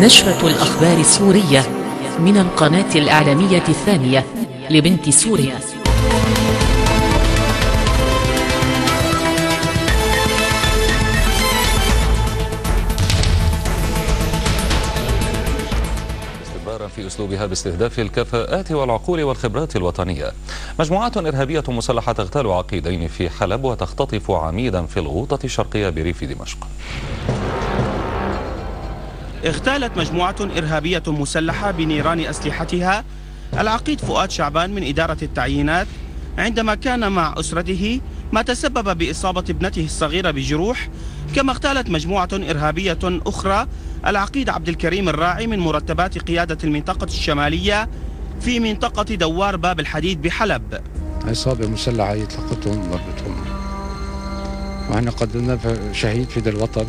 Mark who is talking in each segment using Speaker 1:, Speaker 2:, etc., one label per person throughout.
Speaker 1: نشرة الأخبار السورية من القناة الإعلامية الثانية لبنت سوريا
Speaker 2: استدبارا في اسلوبها باستهداف الكفاءات والعقول والخبرات الوطنية. مجموعات إرهابية مسلحة تغتال عقيدين في حلب وتختطف عميدا في الغوطة الشرقية بريف دمشق.
Speaker 3: اغتالت مجموعة إرهابية مسلحة بنيران أسلحتها العقيد فؤاد شعبان من إدارة التعيينات عندما كان مع أسرته ما تسبب بإصابة ابنته الصغيرة بجروح كما اغتالت مجموعة إرهابية أخرى العقيد عبد الكريم الراعي من مرتبات قيادة المنطقة الشمالية في منطقة دوار باب الحديد بحلب.
Speaker 4: عصابة مسلحة يطلقتهم ضربتهم وأنا قدمنا شهيد في الوطن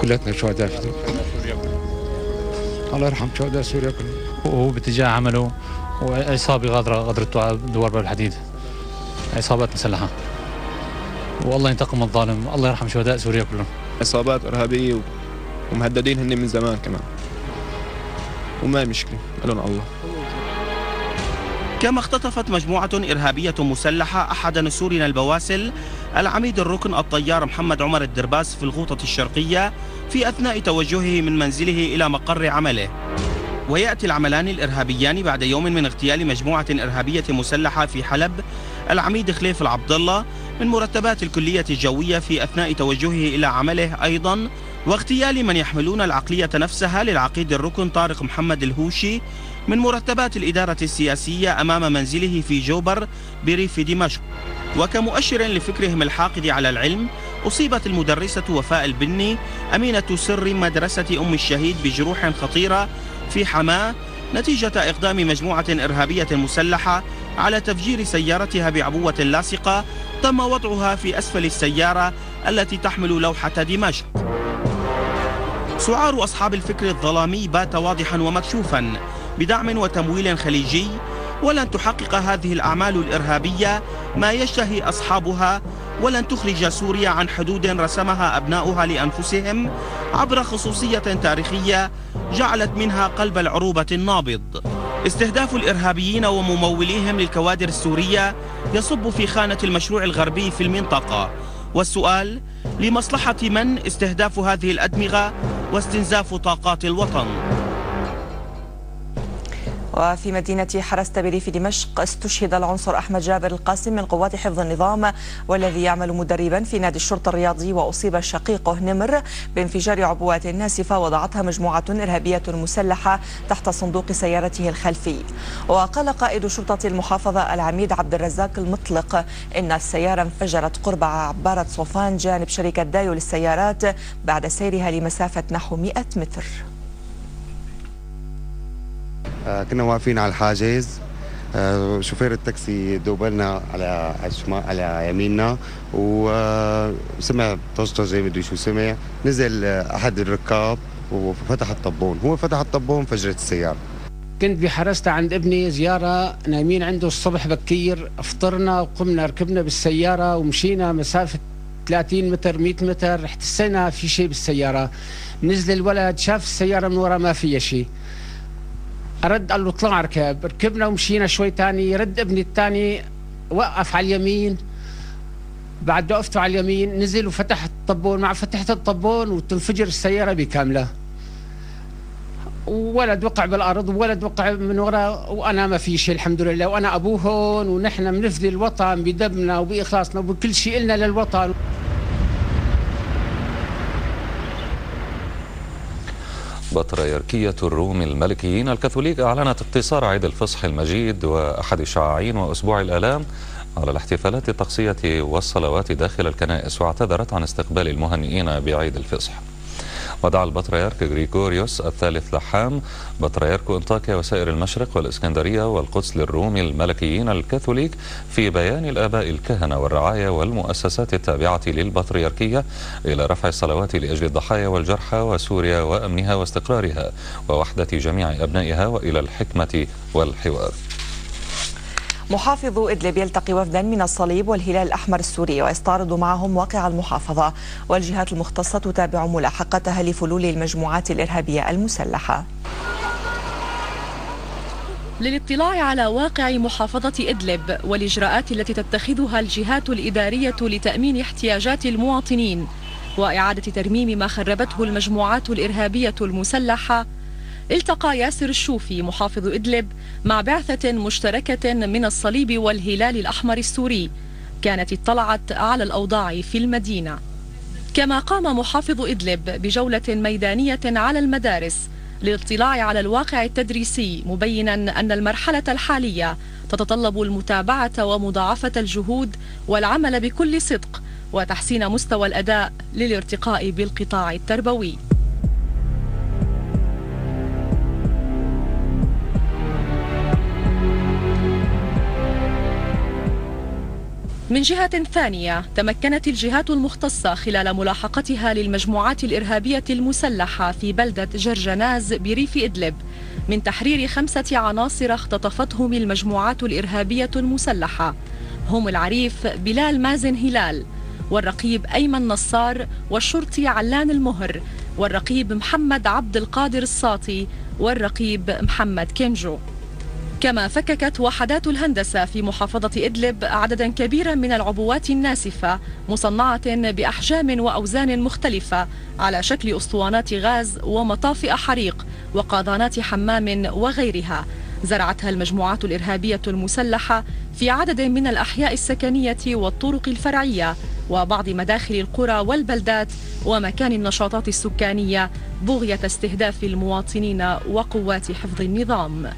Speaker 4: كلاتنا شهداء في سوريا الله يرحم شهداء سوريا كلهم
Speaker 5: وهو باتجاه عمله وعصابة غادرة غادرته دوار باب الحديد. عصابات مسلحة. والله ينتقم من الظالم. الله يرحم شهداء سوريا كلهم
Speaker 6: عصابات إرهابية ومهددين هن من زمان كمان. وما مشكلة لهم الله.
Speaker 3: كما اختطفت مجموعة إرهابية مسلحة أحد نسورنا البواسل العميد الركن الطيار محمد عمر الدرباس في الغوطة الشرقية في أثناء توجهه من منزله إلى مقر عمله. ويأتي العملان الإرهابيان بعد يوم من اغتيال مجموعة إرهابية مسلحة في حلب العميد خليف العبد الله من مرتبات الكلية الجوية في أثناء توجهه إلى عمله أيضا واغتيال من يحملون العقلية نفسها للعقيد الركن طارق محمد الهوشي من مرتبات الإدارة السياسية أمام منزله في جوبر بريف دمشق. وكمؤشر لفكرهم الحاقد على العلم أصيبت المدرسة وفاء البني أمينة سر مدرسة أم الشهيد بجروح خطيرة في حماة نتيجة إقدام مجموعة إرهابية مسلحة على تفجير سيارتها بعبوة لاصقة تم وضعها في أسفل السيارة التي تحمل لوحة دمشق. سعار أصحاب الفكر الظلامي بات واضحا ومكشوفا. بدعم وتمويل خليجي ولن تحقق هذه الأعمال الإرهابية ما يشتهي أصحابها ولن تخرج سوريا عن حدود رسمها أبناؤها لأنفسهم عبر خصوصية تاريخية جعلت منها قلب العروبة النابض. استهداف الإرهابيين ومموليهم للكوادر السورية يصب في خانة المشروع الغربي في المنطقة. والسؤال لمصلحة من استهداف هذه الأدمغة واستنزاف طاقات الوطن؟
Speaker 7: وفي مدينة حرست بريف دمشق استشهد العنصر أحمد جابر القاسم من قوات حفظ النظام والذي يعمل مدربا في نادي الشرطة الرياضي وأصيب شقيقه نمر بانفجار عبوات ناسفة وضعتها مجموعة إرهابية مسلحة تحت صندوق سيارته الخلفي. وقال قائد شرطة المحافظة العميد عبد الرزاق المطلق إن السيارة انفجرت قرب عبارة صوفان جانب شركة دايو للسيارات بعد سيرها لمسافة نحو 100 متر.
Speaker 8: كنا واقفين على الحاجز. آه، شوفير التاكسي دوبلنا على على يميننا وسمع طشطشه مدري شو سمع. نزل أحد الركاب وفتح الطبون. هو فتح الطبون فجرت السيارة.
Speaker 9: كنت بحرسته عند ابني زيارة. نايمين عنده الصبح بكير. افطرنا وقمنا ركبنا بالسيارة ومشينا مسافة 30 متر 100 متر. احتسينا في شيء بالسيارة. نزل الولد شاف السيارة من ورا ما فيها شيء. رد قال له اطلع اركب. ركبنا ومشينا شوي تاني. رد ابني الثاني وقف على اليمين. بعد وقفته على اليمين نزل وفتح الطبون مع فتحت الطبون وتنفجر السيارة بكاملة. ولد وقع بالأرض وولد وقع من وراء وأنا ما في شيء الحمد لله. وأنا أبوهن ونحن بنفدي الوطن بدمنا وبإخلاصنا وبكل شيء لنا للوطن.
Speaker 2: بطريركية الروم الملكيين الكاثوليك أعلنت اقتصار عيد الفصح المجيد وأحد الشعاعين وأسبوع الآلام على الاحتفالات الطقسية والصلوات داخل الكنائس واعتذرت عن استقبال المهنئين بعيد الفصح. ودعا البطريرك غريغوريوس الثالث لحام. بطريرك أنطاكيا وسائر المشرق والإسكندرية والقدس للروم الملكيين الكاثوليك في بيان الآباء الكهنة والرعاية والمؤسسات التابعة للبطريركية إلى رفع الصلوات لأجل الضحايا والجرحى وسوريا وأمنها واستقرارها ووحدة جميع أبنائها وإلى الحكمة والحوار.
Speaker 7: محافظ إدلب يلتقي وفدا من الصليب والهلال الأحمر السوري ويستعرض معهم واقع المحافظة. والجهات المختصة تتابع ملاحقتها لفلول المجموعات الإرهابية المسلحة.
Speaker 10: للاطلاع على واقع محافظة إدلب والإجراءات التي تتخذها الجهات الإدارية لتأمين احتياجات المواطنين وإعادة ترميم ما خربته المجموعات الإرهابية المسلحة التقى ياسر الشوفي محافظ إدلب مع بعثة مشتركة من الصليب والهلال الأحمر السوري. كانت اطلعت على الأوضاع في المدينة. كما قام محافظ إدلب بجولة ميدانية على المدارس للاطلاع على الواقع التدريسي مبينا أن المرحلة الحالية تتطلب المتابعة ومضاعفة الجهود والعمل بكل صدق وتحسين مستوى الأداء للارتقاء بالقطاع التربوي. من جهة ثانية تمكنت الجهات المختصة خلال ملاحقتها للمجموعات الإرهابية المسلحة في بلدة جرجناز بريف إدلب. من تحرير خمسة عناصر اختطفتهم المجموعات الإرهابية المسلحة. هم العريف بلال مازن هلال والرقيب أيمن نصار والشرطي علان المهر والرقيب محمد عبد القادر الساطي والرقيب محمد كينجو كما فككت وحدات الهندسة في محافظة إدلب عددا كبيرا من العبوات الناسفة مصنعة بأحجام وأوزان مختلفة على شكل أسطوانات غاز ومطافئ حريق وقاضانات حمام وغيرها. زرعتها المجموعات الإرهابية المسلحة في عدد من الأحياء السكنية والطرق الفرعية وبعض مداخل القرى والبلدات ومكان النشاطات السكانية بغية استهداف المواطنين وقوات حفظ النظام.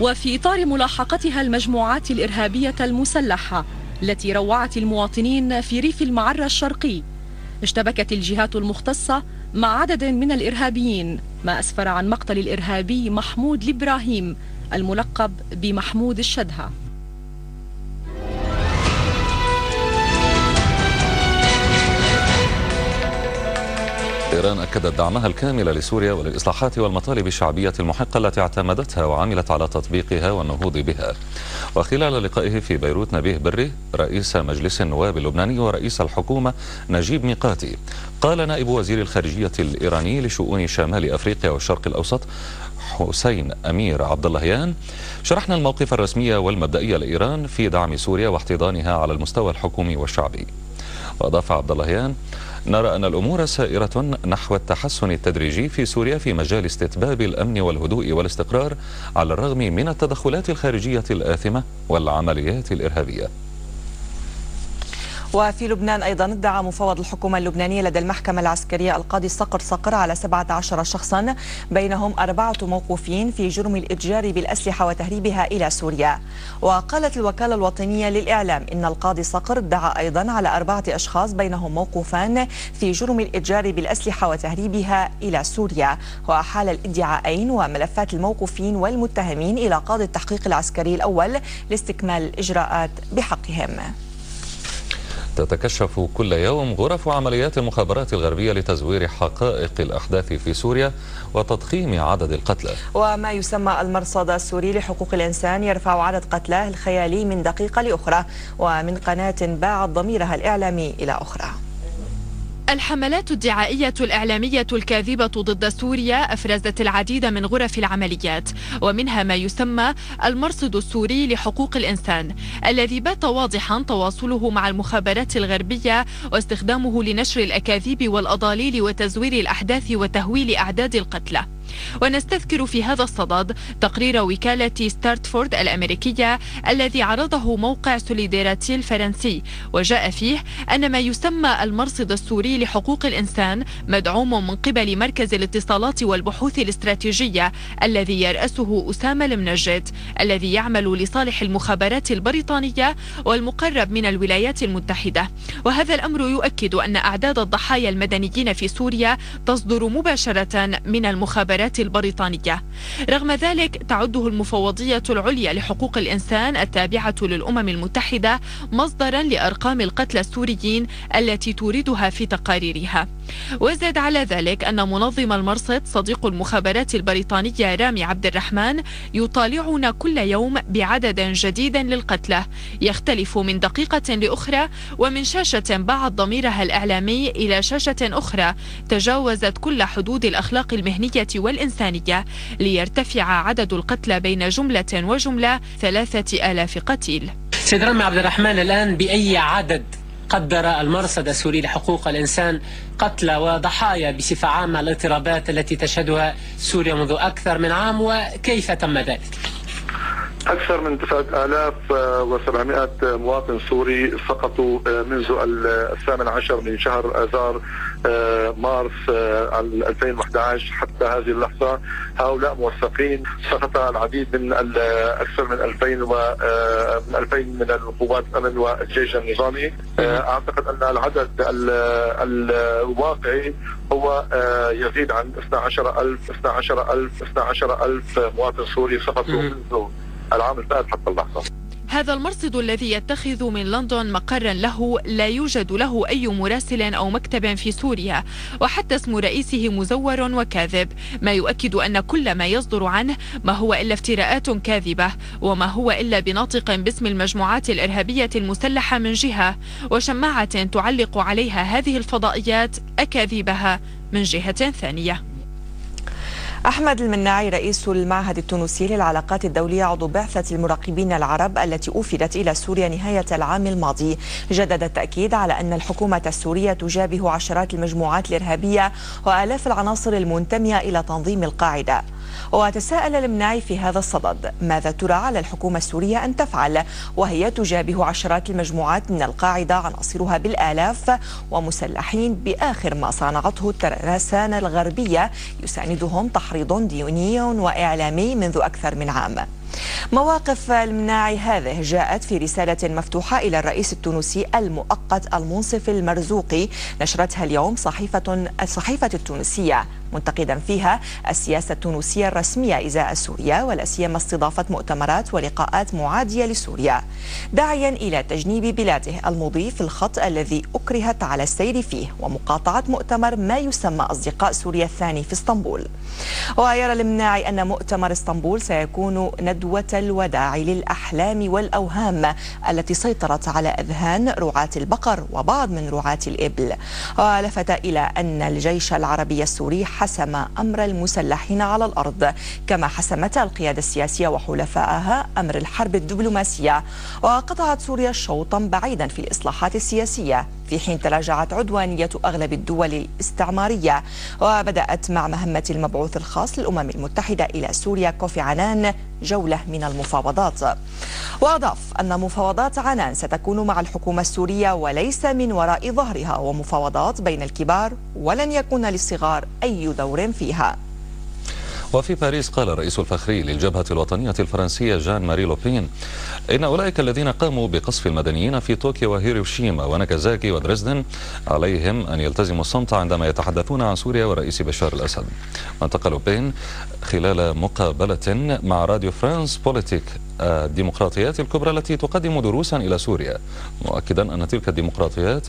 Speaker 10: وفي إطار ملاحقتها المجموعات الإرهابية المسلحة التي روعت المواطنين في ريف المعرة الشرقي. اشتبكت الجهات المختصة مع عدد من الإرهابيين ما أسفر عن مقتل الإرهابي محمود الإبراهيم الملقب بمحمود الشدهة
Speaker 2: إيران أكدت دعمها الكامل لسوريا وللإصلاحات والمطالب الشعبية المحقة التي اعتمدتها وعملت على تطبيقها والنهوض بها. وخلال لقائه في بيروت نبيه بري رئيس مجلس النواب اللبناني ورئيس الحكومة نجيب ميقاتي قال نائب وزير الخارجية الإيراني لشؤون شمال أفريقيا والشرق الأوسط حسين أمير عبد اللهيان شرحنا الموقف الرسمي والمبدئي لإيران في دعم سوريا واحتضانها على المستوى الحكومي والشعبي. وأضاف عبد اللهيان نرى أن الأمور سائرة نحو التحسن التدريجي في سوريا في مجال استتباب الأمن والهدوء والاستقرار على الرغم من التدخلات الخارجية الآثمة والعمليات الإرهابية.
Speaker 7: وفي لبنان أيضا ادعى مفوض الحكومة اللبنانية لدى المحكمة العسكرية القاضي صقر صقر على 17 شخصا بينهم أربعة موقوفين في جرم الإتجار بالأسلحة وتهريبها إلى سوريا. وقالت الوكالة الوطنية للإعلام إن القاضي صقر ادعى أيضا على أربعة أشخاص بينهم موقوفان في جرم الإتجار بالأسلحة وتهريبها إلى سوريا. وأحال الادعاءين وملفات الموقوفين والمتهمين إلى قاضي التحقيق العسكري الأول لاستكمال الإجراءات بحقهم.
Speaker 2: تتكشف كل يوم غرف عمليات المخابرات الغربية لتزوير حقائق الأحداث في سوريا وتضخيم عدد القتلى.
Speaker 7: وما يسمى المرصد السوري لحقوق الإنسان يرفع عدد قتلاه الخيالي من دقيقة لأخرى ومن قناة باعت ضميرها الإعلامي إلى أخرى.
Speaker 11: الحملات الدعائية الإعلامية الكاذبة ضد سوريا أفرزت العديد من غرف العمليات ومنها ما يسمى المرصد السوري لحقوق الإنسان الذي بات واضحا تواصله مع المخابرات الغربية واستخدامه لنشر الأكاذيب والأضاليل وتزوير الأحداث وتهويل أعداد القتلى. ونستذكر في هذا الصدد تقرير وكالة ستارتفورد الأمريكية الذي عرضه موقع سوليديراتي الفرنسي وجاء فيه أن ما يسمى المرصد السوري لحقوق الإنسان مدعوم من قبل مركز الاتصالات والبحوث الاستراتيجية الذي يرأسه أسامة المنجد الذي يعمل لصالح المخابرات البريطانية والمقرب من الولايات المتحدة. وهذا الأمر يؤكد أن أعداد الضحايا المدنيين في سوريا تصدر مباشرة من المخابرات المخابرات البريطانية. رغم ذلك تعده المفوضية العليا لحقوق الإنسان التابعة للأمم المتحدة مصدرا لأرقام القتلى السوريين التي توردها في تقاريرها. وزاد على ذلك أن منظم المرصد صديق المخابرات البريطانية رامي عبد الرحمن يطالعنا كل يوم بعدد جديد للقتلى. يختلف من دقيقة لأخرى ومن شاشة باعت ضميرها الإعلامي إلى شاشة أخرى. تجاوزت كل حدود الأخلاق المهنية والإنسانية ليرتفع عدد القتلى بين جملة وجملة ثلاثة آلاف قتيل
Speaker 12: سيد رامي عبد الرحمن الآن بأي عدد قدر المرصد السوري لحقوق الإنسان قتلى وضحايا بصفة عامة الاضطرابات التي تشهدها سوريا منذ أكثر من عام وكيف تم ذلك؟
Speaker 13: أكثر من 9700 مواطن سوري سقطوا منذ الثامن عشر من شهر آذار مارس 2011 حتى هذه اللحظة هؤلاء موثقين سقط العديد من أكثر من 2000 و من 2000 من القوات الأمن والجيش النظامي. أعتقد أن العدد الواقعي هو يزيد عن 12000 12000 12000 مواطن سوري سقطوا منذ العام الفائت حتى اللحظه
Speaker 11: هذا المرصد الذي يتخذ من لندن مقرا له لا يوجد له أي مراسل أو مكتب في سوريا وحتى اسم رئيسه مزور وكاذب. ما يؤكد أن كل ما يصدر عنه ما هو إلا افتراءات كاذبة وما هو إلا بناطق باسم المجموعات الإرهابية المسلحة من جهة وشماعة تعلق عليها هذه الفضائيات أكاذيبها من جهة ثانية.
Speaker 7: أحمد المناعي رئيس المعهد التونسي للعلاقات الدولية عضو بعثة المراقبين العرب التي أوفدت إلى سوريا نهاية العام الماضي. جدد التأكيد على أن الحكومة السورية تجابه عشرات المجموعات الإرهابية وآلاف العناصر المنتمية إلى تنظيم القاعدة. وتساءل المناعي في هذا الصدد ماذا ترى على الحكومة السورية أن تفعل؟ وهي تجابه عشرات المجموعات من القاعدة عناصرها بالآلاف ومسلحين بآخر ما صنعته الترسانة الغربية يساندهم تحريض ديني وإعلامي منذ أكثر من عام. مواقف المناعي هذه جاءت في رسالة مفتوحة إلى الرئيس التونسي المؤقت المنصف المرزوقي نشرتها اليوم صحيفة الصحيفة التونسية منتقدا فيها السياسة التونسية الرسمية إزاء سوريا ولا سيما استضافة مؤتمرات ولقاءات معادية لسوريا. داعيا إلى تجنيب بلاده المضي في الخط الذي أكرهت على السير فيه ومقاطعة مؤتمر ما يسمى أصدقاء سوريا الثاني في إسطنبول. ويرى المناعي أن مؤتمر إسطنبول سيكون ندوة الوداع للأحلام والأوهام التي سيطرت على أذهان رعاة البقر وبعض من رعاة الإبل. ولفت إلى أن الجيش العربي السوري حسم أمر المسلحين على الأرض كما حسمت القيادة السياسية وحلفائها أمر الحرب الدبلوماسية. وقطعت سوريا شوطا بعيدا في الإصلاحات السياسية. في حين تراجعت عدوانية أغلب الدول الاستعمارية. وبدأت مع مهمة المبعوث الخاص للأمم المتحدة إلى سوريا كوفي عنان جولة من المفاوضات. وأضاف أن مفاوضات عنان ستكون مع الحكومة السورية وليس من وراء ظهرها ومفاوضات بين الكبار ولن يكون للصغار أي دور فيها.
Speaker 2: وفي باريس قال الرئيس الفخري للجبهة الوطنية الفرنسية جان ماري لوبين إن أولئك الذين قاموا بقصف المدنيين في طوكيو وهيروشيما وناكازاكي ودريسدن عليهم أن يلتزموا الصمت عندما يتحدثون عن سوريا والرئيس بشار الأسد. وانتقل لوبين خلال مقابلة مع راديو فرانس بوليتيك. الديمقراطيات الكبرى التي تقدم دروسا إلى سوريا. مؤكدا أن تلك الديمقراطيات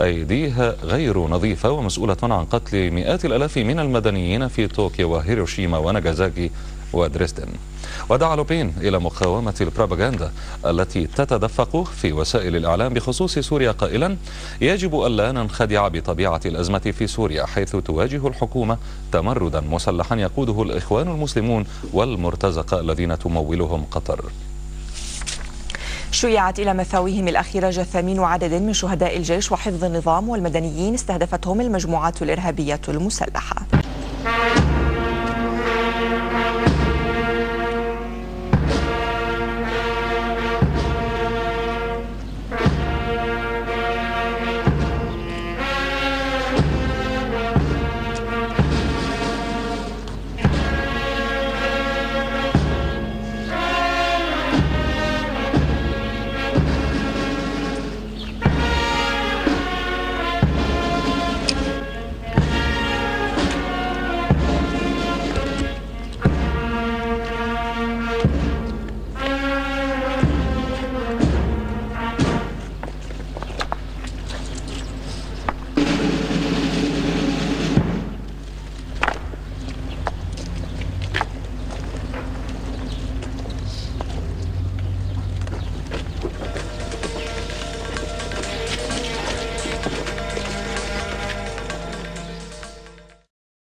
Speaker 2: أيديها غير نظيفة ومسؤولة عن قتل مئات الألاف من المدنيين في طوكيو وهيروشيما وناغازاكي ودريسدن ودعا لوبين إلى مقاومة البروباغندا التي تتدفق في وسائل الإعلام بخصوص سوريا قائلا يجب ألا ننخدع بطبيعة الأزمة في سوريا حيث تواجه الحكومة تمردا مسلحا يقوده الإخوان المسلمون والمرتزقة الذين تمولهم قطر.
Speaker 7: شيعت إلى مثاويهم الأخيرة جثامين عدد من شهداء الجيش وحفظ النظام والمدنيين استهدفتهم المجموعات الإرهابية المسلحة.